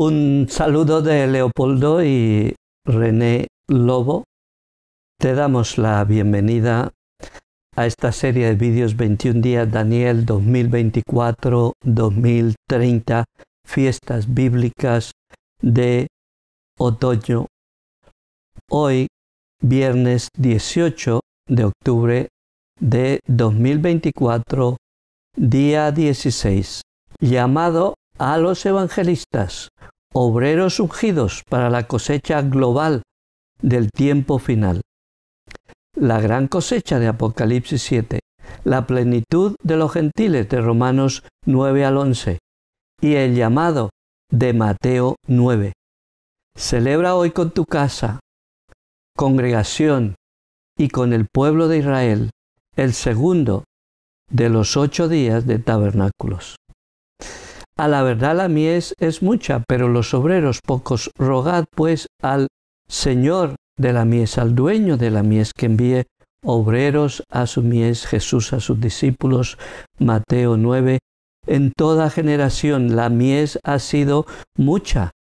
Un saludo de Leopoldo y René Lobo. Te damos la bienvenida a esta serie de vídeos 21 días Daniel 2024-2030, fiestas bíblicas de otoño. Hoy, viernes 18 de octubre de 2024, día 16, llamado a los evangelistas, obreros ungidos para la cosecha global del tiempo final. La gran cosecha de Apocalipsis 7, la plenitud de los gentiles de Romanos 9 al 11 y el llamado de Mateo 9. Celebra hoy con tu casa, congregación y con el pueblo de Israel el segundo de los ocho días de tabernáculos. A la verdad la mies es mucha, pero los obreros pocos. Rogad pues al Señor de la mies, al dueño de la mies, que envíe obreros a su mies, Jesús a sus discípulos, Mateo 9. En toda generación la mies ha sido mucha.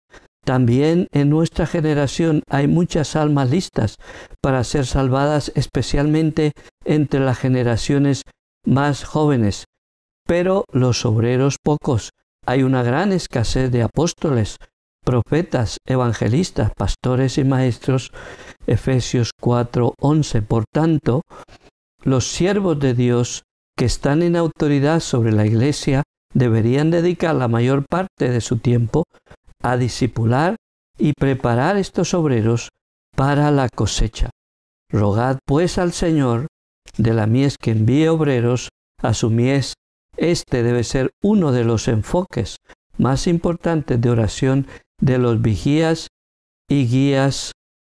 También en nuestra generación hay muchas almas listas para ser salvadas, especialmente entre las generaciones más jóvenes. Pero los obreros pocos, hay una gran escasez de apóstoles, profetas, evangelistas, pastores y maestros. Efesios 4:11. Por tanto, los siervos de Dios que están en autoridad sobre la iglesia deberían dedicar la mayor parte de su tiempo a disipular y preparar estos obreros para la cosecha. Rogad pues al Señor de la mies que envíe obreros a su mies este debe ser uno de los enfoques más importantes de oración de los vigías y guías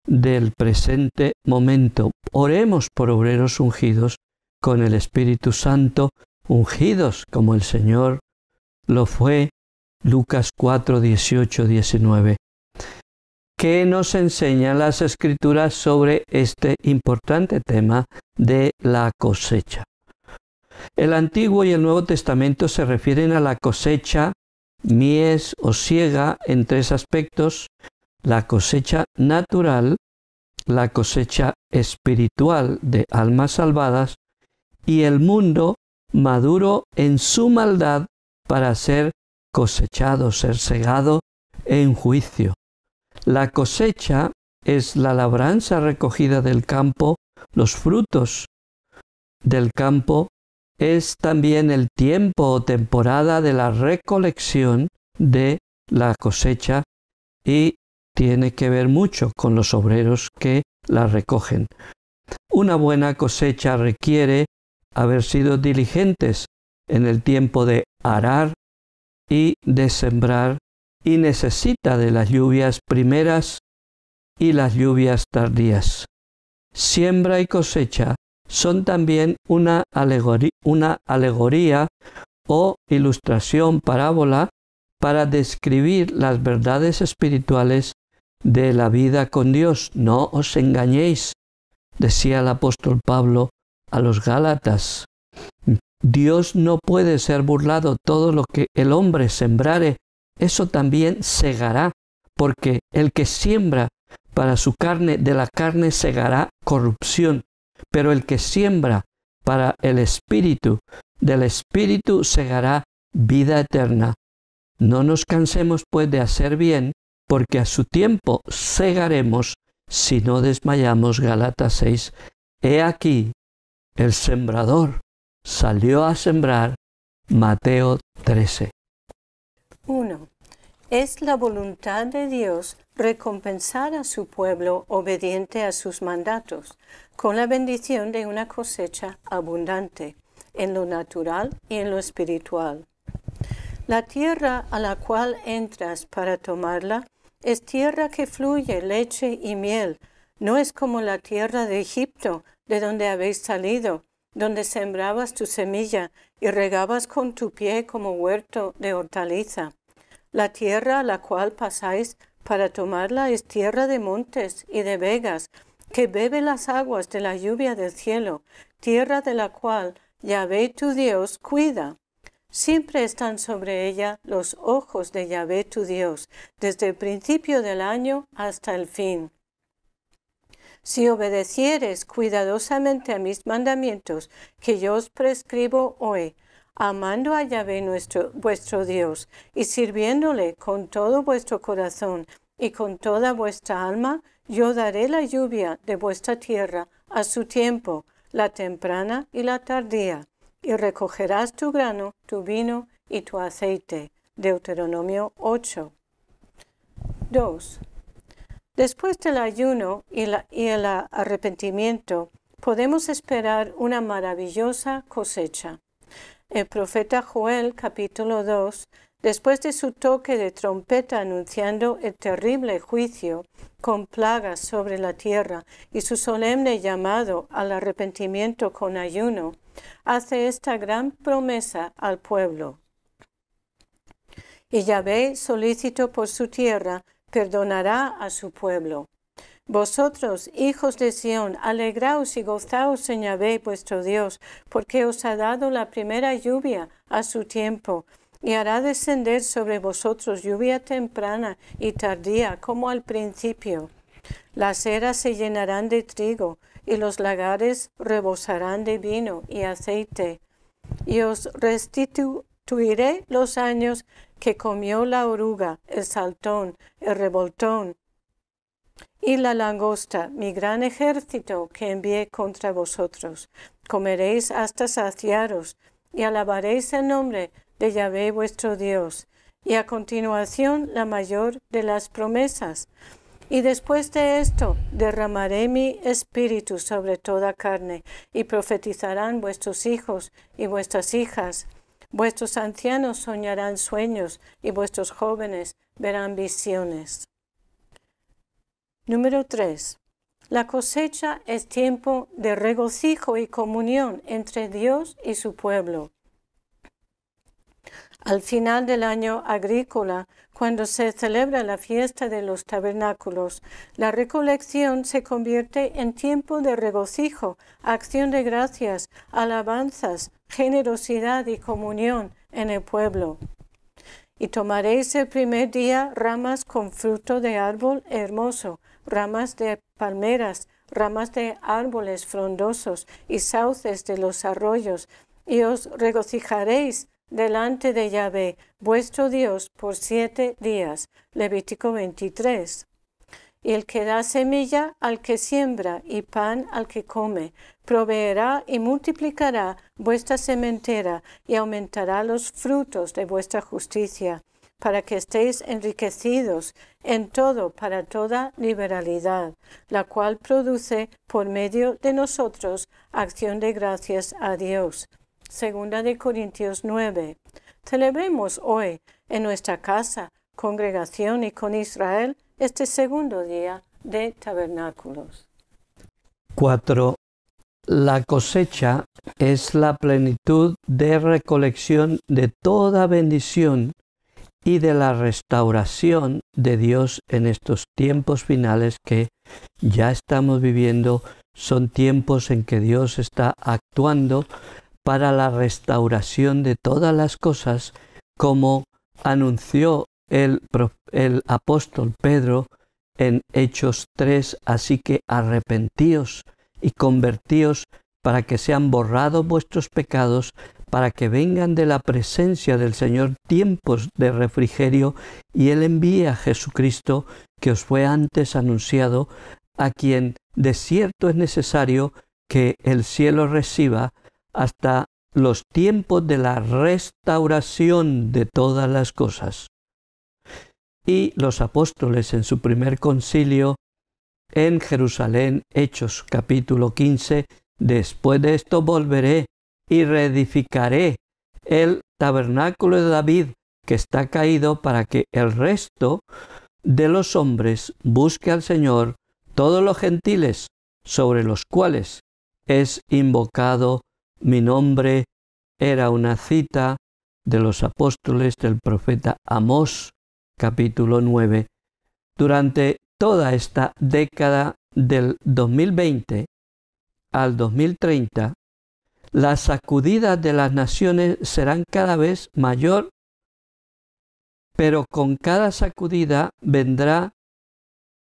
del presente momento. Oremos por obreros ungidos con el Espíritu Santo, ungidos como el Señor lo fue. Lucas 4, 18, 19. ¿Qué nos enseñan las escrituras sobre este importante tema de la cosecha? El Antiguo y el Nuevo Testamento se refieren a la cosecha, mies o siega en tres aspectos, la cosecha natural, la cosecha espiritual de almas salvadas y el mundo maduro en su maldad para ser cosechado, ser segado en juicio. La cosecha es la labranza recogida del campo, los frutos del campo es también el tiempo o temporada de la recolección de la cosecha y tiene que ver mucho con los obreros que la recogen. Una buena cosecha requiere haber sido diligentes en el tiempo de arar y de sembrar y necesita de las lluvias primeras y las lluvias tardías. Siembra y cosecha son también una alegoría, una alegoría o ilustración parábola para describir las verdades espirituales de la vida con Dios. No os engañéis, decía el apóstol Pablo a los Gálatas. Dios no puede ser burlado. Todo lo que el hombre sembrare, eso también segará, porque el que siembra para su carne, de la carne segará corrupción, pero el que siembra para el Espíritu, del Espíritu segará vida eterna. No nos cansemos pues de hacer bien, porque a su tiempo segaremos si no desmayamos. Galatas 6. He aquí, el sembrador salió a sembrar. Mateo 13. 1. Es la voluntad de Dios recompensar a su pueblo obediente a sus mandatos, con la bendición de una cosecha abundante en lo natural y en lo espiritual. La tierra a la cual entras para tomarla es tierra que fluye leche y miel, no es como la tierra de Egipto, de donde habéis salido, donde sembrabas tu semilla y regabas con tu pie como huerto de hortaliza la tierra a la cual pasáis para tomarla es tierra de montes y de vegas, que bebe las aguas de la lluvia del cielo, tierra de la cual Yahvé tu Dios cuida. Siempre están sobre ella los ojos de Yahvé tu Dios, desde el principio del año hasta el fin. Si obedecieres cuidadosamente a mis mandamientos que yo os prescribo hoy, amando a Yahvé nuestro, vuestro Dios y sirviéndole con todo vuestro corazón y con toda vuestra alma, yo daré la lluvia de vuestra tierra a su tiempo, la temprana y la tardía, y recogerás tu grano, tu vino y tu aceite. Deuteronomio 8. 2. Después del ayuno y, y, el arrepentimiento, podemos esperar una maravillosa cosecha. El profeta Joel capítulo 2, después de su toque de trompeta anunciando el terrible juicio con plagas sobre la tierra y su solemne llamado al arrepentimiento con ayuno, hace esta gran promesa al pueblo. Y Yahvé, solícito por su tierra, perdonará a su pueblo. Vosotros, hijos de Sión, alegraos y gozaos en Yahvé vuestro Dios, porque os ha dado la primera lluvia a su tiempo, y hará descender sobre vosotros lluvia temprana y tardía, como al principio. Las eras se llenarán de trigo, y los lagares rebosarán de vino y aceite. Y os restituiré los años que comió la oruga, el saltón, el revoltón y la langosta, mi gran ejército que envié contra vosotros. Comeréis hasta saciaros y alabaréis el nombre de Yahvé vuestro Dios. Y a continuación la mayor de las promesas. Y después de esto derramaré mi espíritu sobre toda carne, y profetizarán vuestros hijos y vuestras hijas. Vuestros ancianos soñarán sueños, y vuestros jóvenes verán visiones. Número 3. La cosecha es tiempo de regocijo y comunión entre Dios y su pueblo. Al final del año agrícola, cuando se celebra la fiesta de los tabernáculos, la recolección se convierte en tiempo de regocijo, acción de gracias, alabanzas, generosidad y comunión en el pueblo. Y tomaréis el primer día ramas con fruto de árbol hermoso, ramas de palmeras, ramas de árboles frondosos y sauces de los arroyos, y os regocijaréis delante de Yahvé, vuestro Dios, por siete días. Levítico 23. Y el que da semilla al que siembra y pan al que come, proveerá y multiplicará vuestra sementera y aumentará los frutos de vuestra justicia, para que estéis enriquecidos en todo para toda liberalidad, la cual produce por medio de nosotros acción de gracias a Dios Segunda de Corintios 9. Celebremos hoy en nuestra casa, congregación y con Israel este segundo día de tabernáculos. 4. La cosecha es la plenitud de recolección de toda bendición y de la restauración de Dios en estos tiempos finales que ya estamos viviendo. Son tiempos en que Dios está actuando para la restauración de todas las cosas, como anunció el, apóstol Pedro en Hechos 3, así que arrepentíos y convertíos para que sean borrados vuestros pecados, para que vengan de la presencia del Señor tiempos de refrigerio, y Él envíe a Jesucristo, que os fue antes anunciado, a quien de cierto es necesario que el cielo reciba hasta los tiempos de la restauración de todas las cosas. Y los apóstoles en su primer concilio en Jerusalén, Hechos capítulo 15, después de esto volveré y reedificaré el tabernáculo de David que está caído para que el resto de los hombres busque al Señor, todos los gentiles sobre los cuales es invocado mi nombre era una cita de los apóstoles del profeta Amós, capítulo 9. Durante toda esta década del 2020 al 2030, las sacudidas de las naciones serán cada vez mayor, pero con cada sacudida vendrá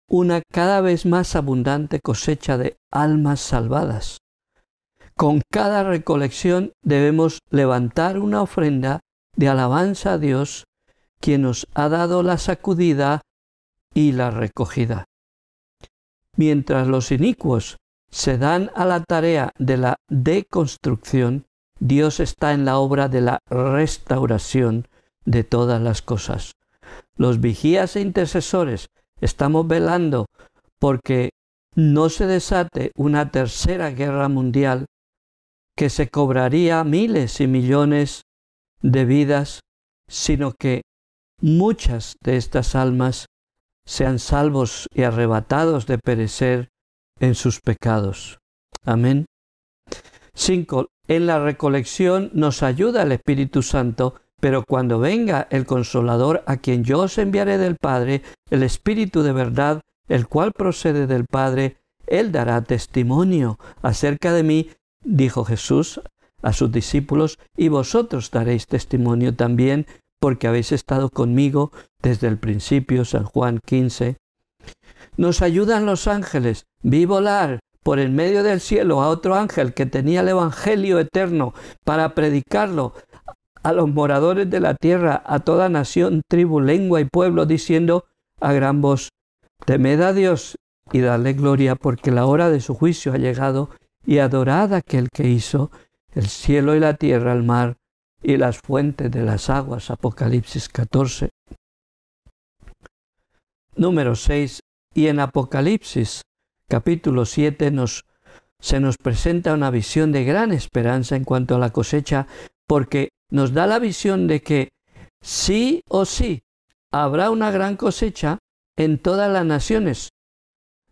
una cada vez más abundante cosecha de almas salvadas. Con cada recolección debemos levantar una ofrenda de alabanza a Dios, quien nos ha dado la sacudida y la recogida. Mientras los inicuos se dan a la tarea de la deconstrucción, Dios está en la obra de la restauración de todas las cosas. Los vigías e intercesores estamos velando porque no se desate una tercera guerra mundial que se cobraría miles y millones de vidas, sino que muchas de estas almas sean salvos y arrebatados de perecer en sus pecados. Amén. 5. En la recolección nos ayuda el Espíritu Santo, pero cuando venga el Consolador a quien yo os enviaré del Padre, el Espíritu de verdad, el cual procede del Padre, Él dará testimonio acerca de mí, dijo Jesús a sus discípulos, y vosotros daréis testimonio también, porque habéis estado conmigo desde el principio, San Juan 15. Nos ayudan los ángeles, vi volar por el medio del cielo a otro ángel que tenía el Evangelio eterno para predicarlo a los moradores de la tierra, a toda nación, tribu, lengua y pueblo, diciendo a gran voz, temed a Dios y dadle gloria, porque la hora de su juicio ha llegado, y adorad a aquel que hizo el cielo y la tierra, el mar y las fuentes de las aguas. Apocalipsis 14. Número 6. Y en Apocalipsis capítulo 7 nos, se nos presenta una visión de gran esperanza en cuanto a la cosecha, porque nos da la visión de que sí o sí habrá una gran cosecha en todas las naciones.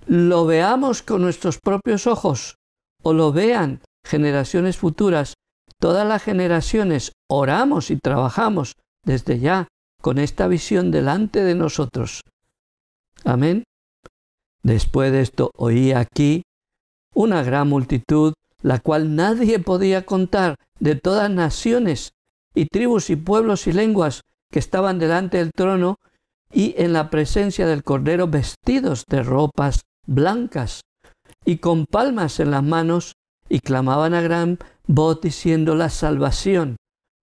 Lo veamos con nuestros propios ojos o lo vean generaciones futuras, todas las generaciones oramos y trabajamos desde ya con esta visión delante de nosotros. Amén. Después de esto oí aquí una gran multitud, la cual nadie podía contar, de todas naciones y tribus y pueblos y lenguas que estaban delante del trono y en la presencia del Cordero vestidos de ropas blancas y con palmas en las manos y clamaban a gran voz diciendo la salvación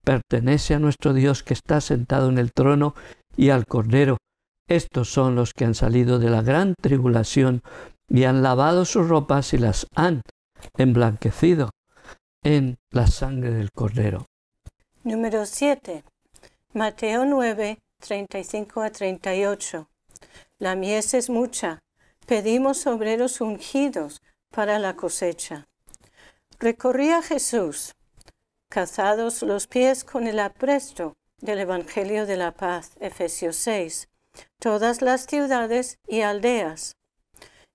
pertenece a nuestro Dios que está sentado en el trono y al Cordero. Estos son los que han salido de la gran tribulación y han lavado sus ropas y las han emblanquecido en la sangre del Cordero. Número 7. Mateo 9, 35 a 38. La mies es mucha. Pedimos obreros ungidos para la cosecha. Recorría Jesús, cazados los pies con el apresto del Evangelio de la Paz, Efesios 6, todas las ciudades y aldeas,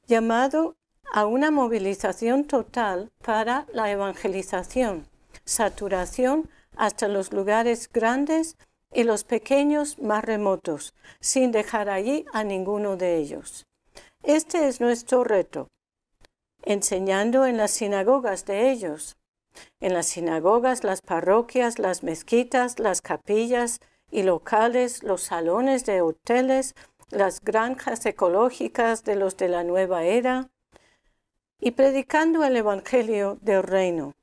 llamado a una movilización total para la evangelización, saturación hasta los lugares grandes y los pequeños más remotos, sin dejar allí a ninguno de ellos. Este es nuestro reto, enseñando en las sinagogas de ellos, en las sinagogas, las parroquias, las mezquitas, las capillas y locales, los salones de hoteles, las granjas ecológicas de los de la nueva era, y predicando el Evangelio del reino.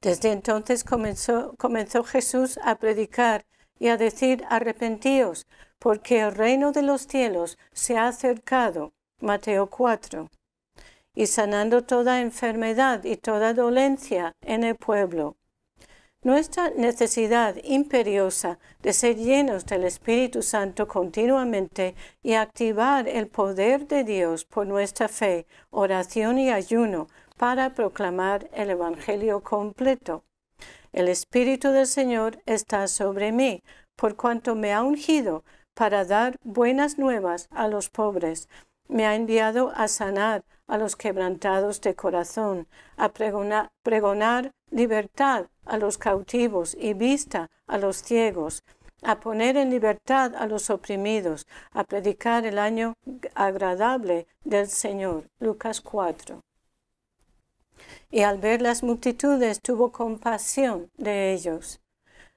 Desde entonces comenzó, comenzó Jesús a predicar y a decir, arrepentíos, porque el reino de los cielos se ha acercado. Mateo 4 y sanando toda enfermedad y toda dolencia en el pueblo. Nuestra necesidad imperiosa de ser llenos del Espíritu Santo continuamente y activar el poder de Dios por nuestra fe, oración y ayuno para proclamar el Evangelio completo. El Espíritu del Señor está sobre mí, por cuanto me ha ungido para dar buenas nuevas a los pobres. Me ha enviado a sanar a los quebrantados de corazón, a pregonar, libertad a los cautivos y vista a los ciegos, a poner en libertad a los oprimidos, a predicar el año agradable del Señor. Lucas 4. y al ver las multitudes tuvo compasión de ellos,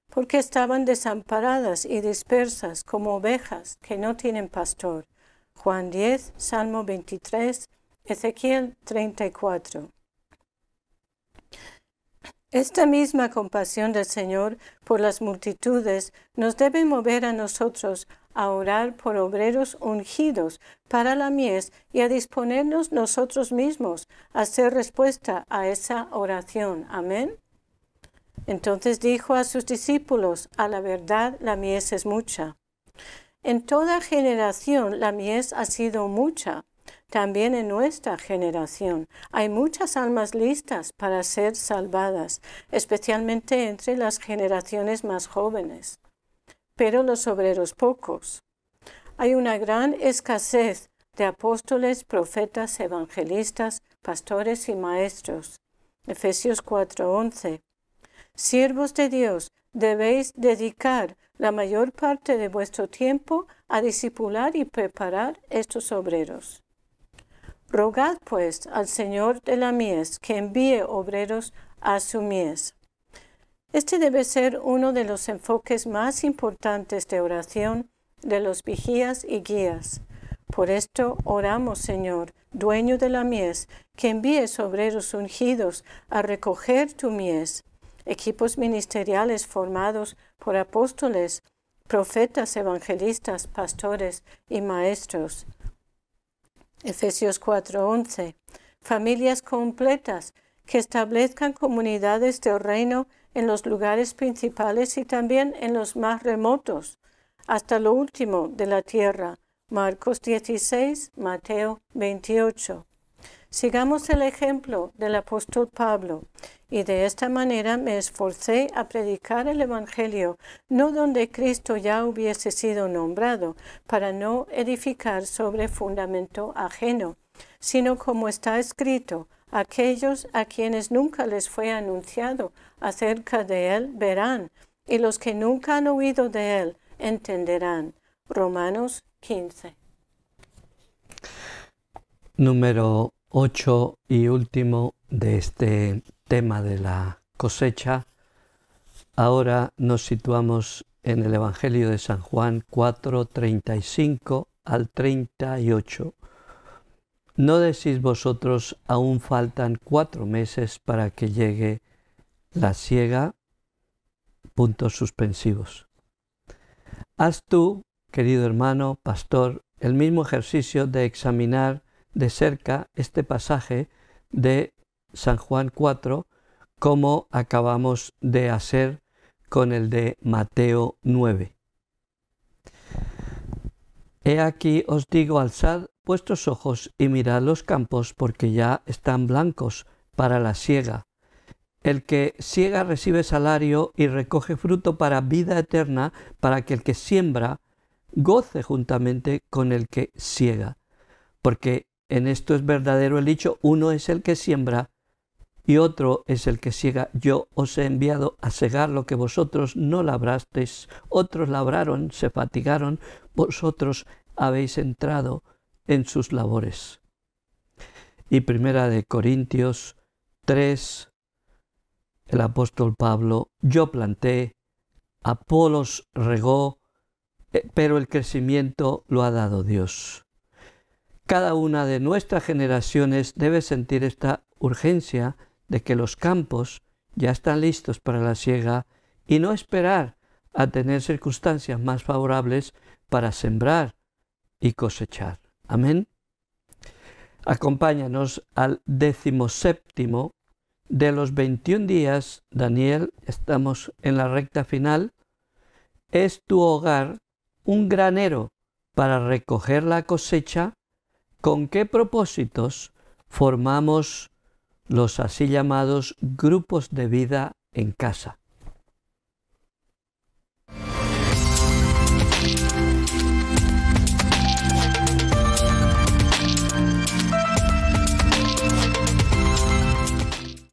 porque estaban desamparadas y dispersas como ovejas que no tienen pastor. Juan 10, Salmo 23, Ezequiel 34. Esta misma compasión del Señor por las multitudes nos debe mover a nosotros a orar por obreros ungidos para la mies y a disponernos nosotros mismos a hacer respuesta a esa oración. Amén. Entonces dijo a sus discípulos, a la verdad la mies es mucha. En toda generación la mies ha sido mucha también en nuestra generación hay muchas almas listas para ser salvadas, especialmente entre las generaciones más jóvenes, pero los obreros pocos. Hay una gran escasez de apóstoles, profetas, evangelistas, pastores y maestros. Efesios 4:11. Siervos de Dios, debéis dedicar la mayor parte de vuestro tiempo a discipular y preparar estos obreros. Rogad pues al Señor de la mies que envíe obreros a su mies. Este debe ser uno de los enfoques más importantes de oración de los vigías y guías. Por esto oramos, Señor, dueño de la mies, que envíes obreros ungidos a recoger tu mies, equipos ministeriales formados por apóstoles, profetas, evangelistas, pastores y maestros Efesios 4:11. Familias completas que establezcan comunidades del reino en los lugares principales y también en los más remotos, hasta lo último de la tierra. Marcos 16, Mateo 28. Sigamos el ejemplo del apóstol Pablo, y de esta manera me esforcé a predicar el Evangelio, no donde Cristo ya hubiese sido nombrado, para no edificar sobre fundamento ajeno, sino como está escrito, aquellos a quienes nunca les fue anunciado acerca de él verán, y los que nunca han oído de él entenderán. Romanos 15. Número 8 y último de este tema de la cosecha. Ahora nos situamos en el Evangelio de San Juan 4, 35 al 38. ¿No decís vosotros aún faltan cuatro meses para que llegue la siega? Puntos suspensivos. Haz tú, querido hermano, pastor, el mismo ejercicio de examinar de cerca este pasaje de San Juan 4 como acabamos de hacer con el de Mateo 9. He aquí os digo, alzad vuestros ojos y mirad los campos, porque ya están blancos para la siega. El que siega recibe salario y recoge fruto para vida eterna, para que el que siembra goce juntamente con el que siega. Porque en esto es verdadero el dicho, uno es el que siembra y otro es el que siega. Yo os he enviado a segar lo que vosotros no labrasteis, otros labraron, se fatigaron, vosotros habéis entrado en sus labores. Y primera de Corintios 3, el apóstol Pablo, yo planté, Apolos regó, eh, pero el crecimiento lo ha dado Dios. Cada una de nuestras generaciones debe sentir esta urgencia de que los campos ya están listos para la siega y no esperar a tener circunstancias más favorables para sembrar y cosechar. Amén. Acompáñanos al decimoséptimo de los 21 días, Daniel, estamos en la recta final, es tu hogar un granero para recoger la cosecha ¿Con qué propósitos formamos los así llamados grupos de vida en casa?